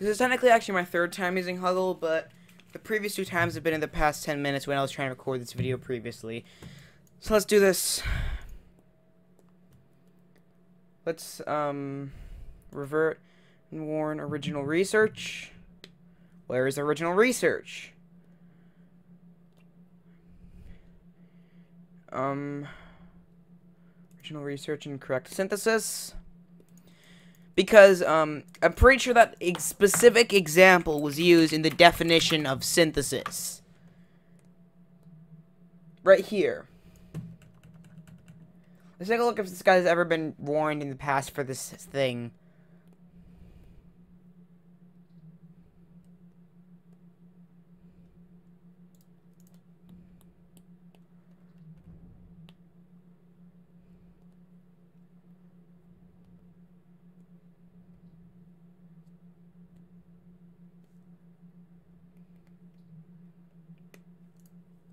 This is technically actually my third time using Huggle, but the previous two times have been in the past 10 minutes when I was trying to record this video previously. So let's do this. Let's, um, revert and warn original research. Where is original research? Um, original research and correct synthesis because um, I'm pretty sure that specific example was used in the definition of synthesis. Right here. Let's take a look if this guy's ever been warned in the past for this thing.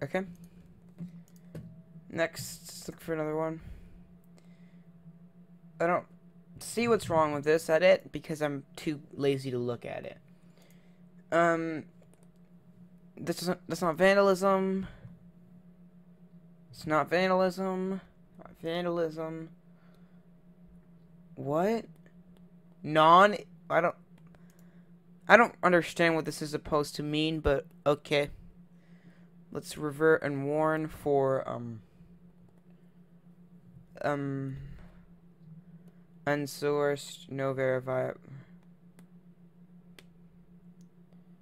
Okay. Next, let's look for another one. I don't see what's wrong with this at it because I'm too lazy to look at it. Um, this isn't, that's not vandalism. It's not vandalism. Not vandalism. What? Non, I don't, I don't understand what this is supposed to mean, but okay. Let's revert and warn for, um, um, unsourced, no verify.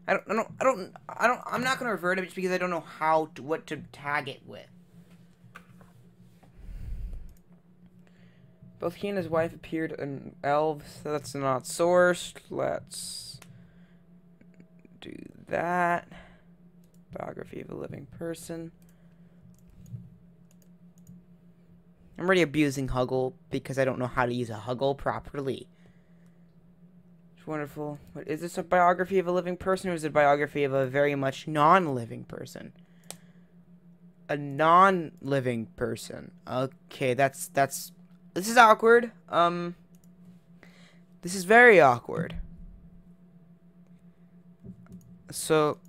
I don't, I don't, I don't, I don't, I'm not gonna revert it just because I don't know how to, what to tag it with. Both he and his wife appeared in Elves. That's not sourced. Let's do that. Biography of a living person. I'm already abusing Huggle because I don't know how to use a Huggle properly. It's wonderful. What, is this a biography of a living person or is it a biography of a very much non-living person? A non-living person. Okay, that's that's this is awkward. Um this is very awkward. So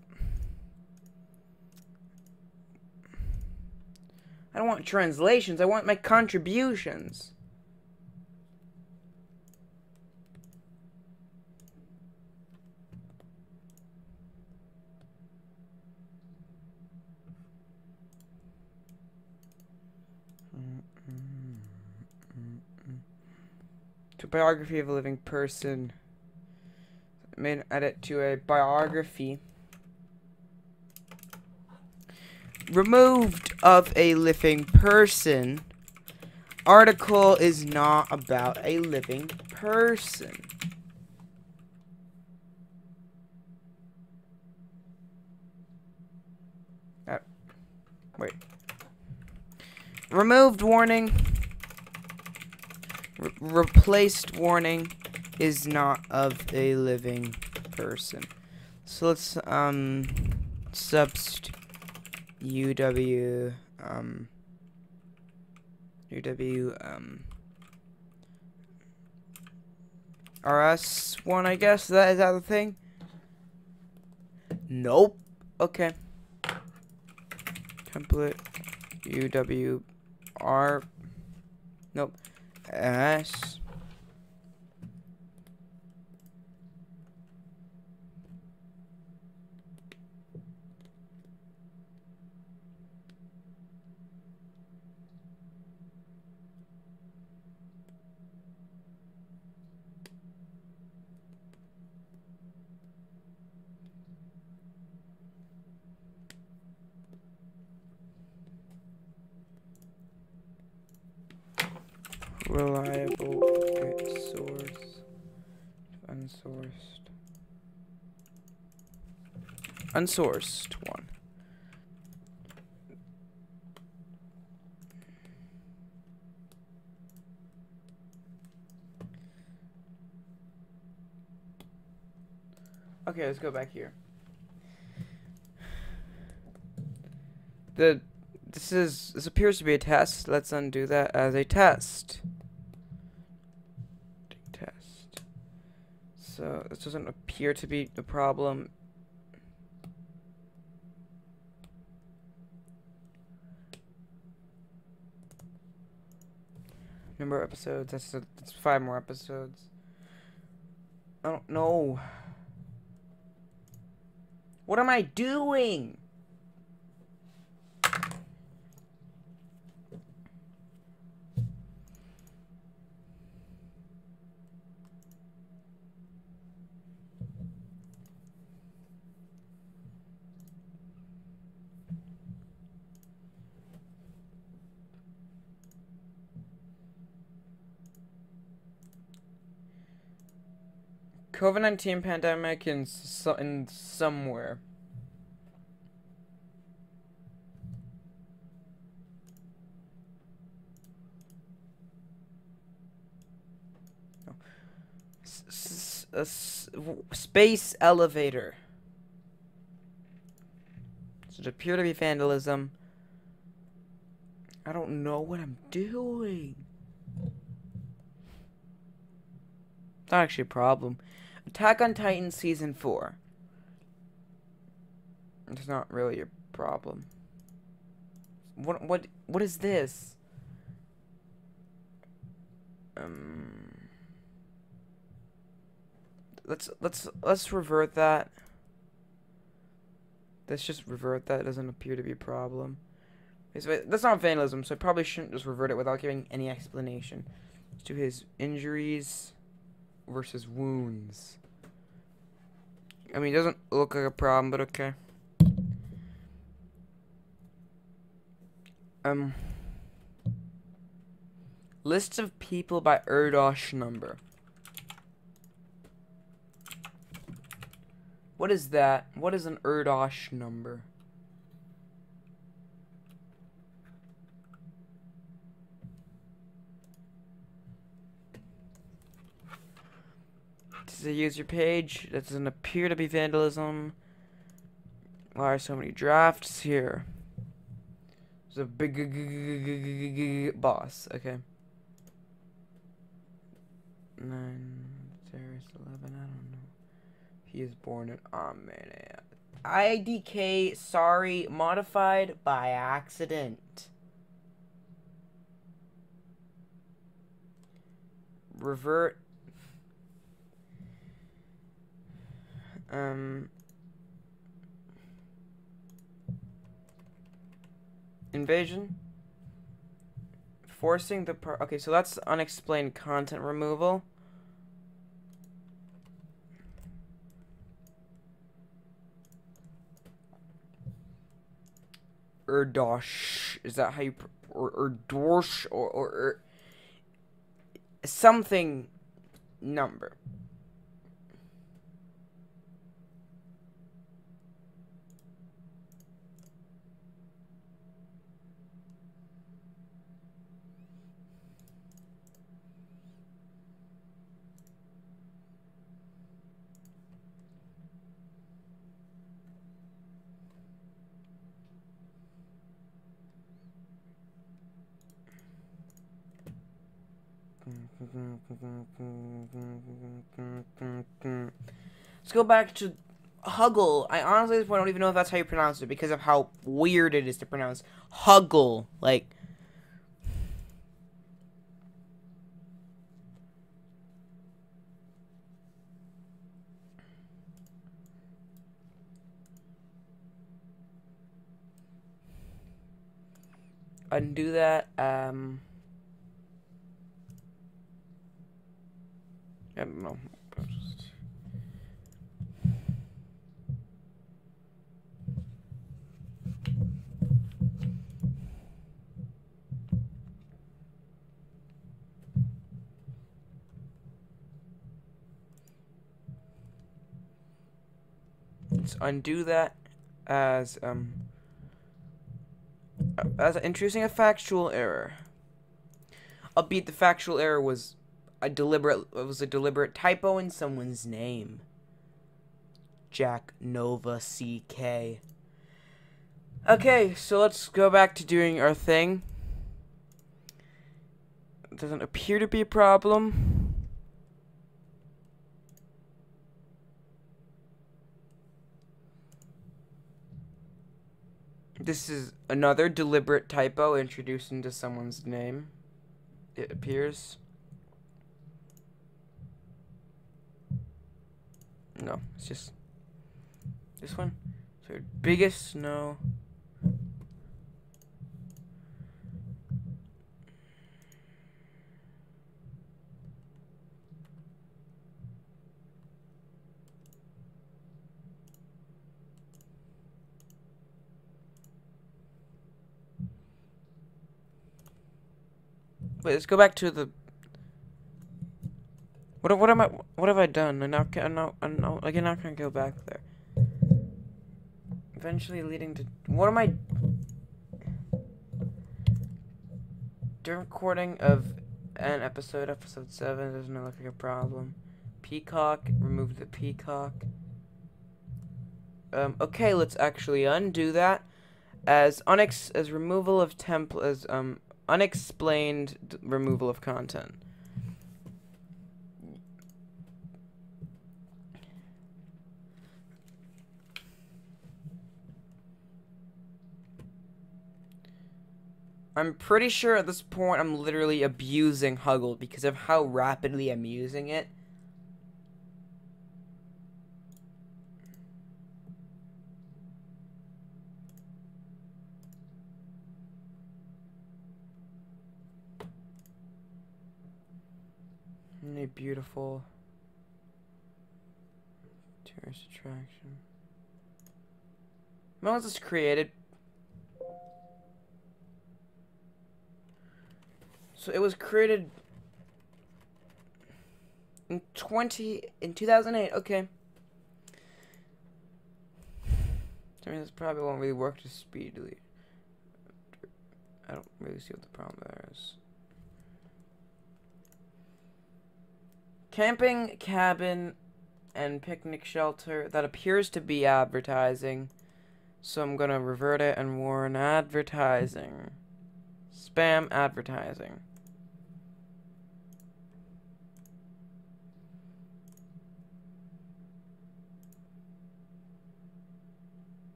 I don't want translations. I want my contributions. To biography of a living person. Made edit to a biography. Removed of a living person. Article is not about a living person. Uh, wait. Removed warning. Re replaced warning is not of a living person. So let's um substitute UW um UW um RS one I guess that is that the thing? Nope. Okay. Template UW R Nope. S reliable source unsourced. Unsourced one. Okay let's go back here. The this is this appears to be a test. Let's undo that as a test So this doesn't appear to be a problem. Number of episodes. That's a, that's five more episodes. I don't know. What am I doing? COVID nineteen pandemic in so, in somewhere. Oh. S- space elevator. Does it appear to be vandalism? I don't know what I'm doing. Not actually a problem. Attack on Titan Season 4. It's not really a problem. What what what is this? Um Let's let's let's revert that. Let's just revert that. It doesn't appear to be a problem. That's not vandalism, so I probably shouldn't just revert it without giving any explanation. to his injuries versus wounds. I mean, it doesn't look like a problem, but okay. Um, list of people by Erdos number. What is that? What is an Erdos number? This is a user page. That doesn't appear to be vandalism. Why are so many drafts here? There's a big boss. Okay. Nine, there's eleven. I don't know. He is born in Armenia. IDK, sorry, modified by accident. Revert Um, invasion. Forcing the par okay, so that's unexplained content removal. Erdosh, is that how you or Erdorsh or or, or something number. Let's go back to Huggle. I honestly I don't even know if that's how you pronounce it because of how weird it is to pronounce Huggle. Like. Undo that. Um. I don't. Let's undo that as um as introducing a factual error. Albeit the factual error was a deliberate it was a deliberate typo in someone's name. Jack Nova CK. Okay, so let's go back to doing our thing. Doesn't appear to be a problem. This is another deliberate typo introduced into someone's name, it appears. No, it's just this one. So biggest snow. Wait, let's go back to the. What what am I? What have I done? Not. I'm not. I'm not. Like, I'm not gonna go back there. Eventually leading to. What am I? During recording of an episode, episode seven, doesn't look like a problem. Peacock, remove the peacock. Um, okay, let's actually undo that as unex as removal of temp as um unexplained removal of content. I'm pretty sure at this point I'm literally abusing Huggle because of how rapidly I'm using it. a beautiful tourist attraction. When was this created? So it was created in 20 in 2008. Okay. I mean, this probably won't really work as speedily. I don't really see what the problem there is. Camping cabin and picnic shelter. That appears to be advertising. So I'm going to revert it and warn advertising. Spam advertising.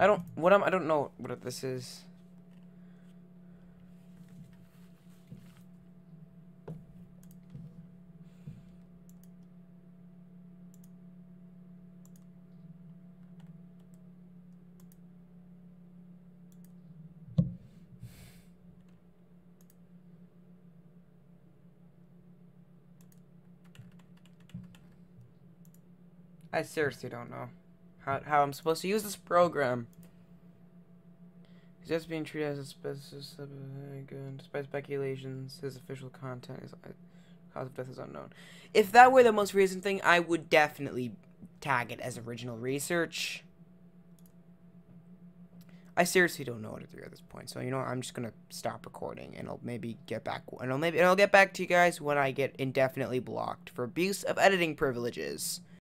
I don't. What am I don't know what this is. I seriously don't know how, I'm supposed to use this program. He's just being treated as a specialist. Despite speculations, his official content is uh, cause of death is unknown. If that were the most recent thing, I would definitely tag it as original research. I seriously don't know what to do at this point. So you know, I'm just gonna stop recording, and I'll maybe get back. And I'll maybe and I'll get back to you guys when I get indefinitely blocked for abuse of editing privileges.